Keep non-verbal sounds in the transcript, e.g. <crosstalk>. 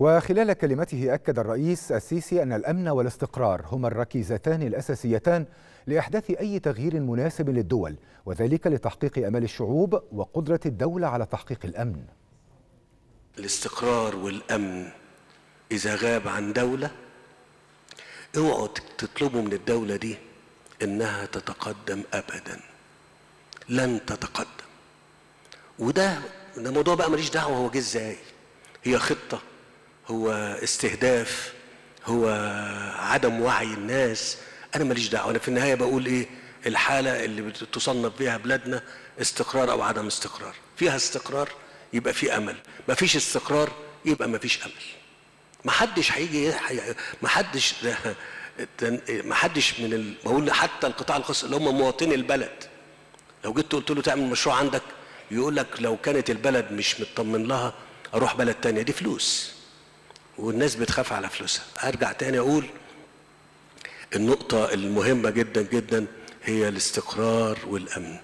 وخلال كلمته أكد الرئيس السيسي أن الأمن والاستقرار هما الركيزتان الأساسيتان لإحداث أي تغيير مناسب للدول وذلك لتحقيق أمال الشعوب وقدرة الدولة على تحقيق الأمن. الاستقرار والأمن إذا غاب عن دولة اوعوا تطلبوا من الدولة دي إنها تتقدم أبدا. لن تتقدم. وده ده موضوع بقى ماليش دعوة هو جه إزاي. هي خطة. هو استهداف هو عدم وعي الناس. أنا ماليش دعوة. أنا في النهاية بقول إيه؟ الحالة اللي بتصنف بها بلادنا استقرار أو عدم استقرار. فيها استقرار يبقى في أمل. ما فيش استقرار يبقى ما فيش أمل. ما حدش هيجي ما حدش <laughs> ما حدش من ال... بقول حتى القطاع الخاص اللي هم مواطني البلد. لو جيت قلت له تعمل مشروع عندك يقول لك لو كانت البلد مش مطمن لها أروح بلد تانية. دي فلوس. والناس بتخاف على فلوسها. أرجع تاني أقول النقطة المهمة جدا جدا هي الاستقرار والأمن.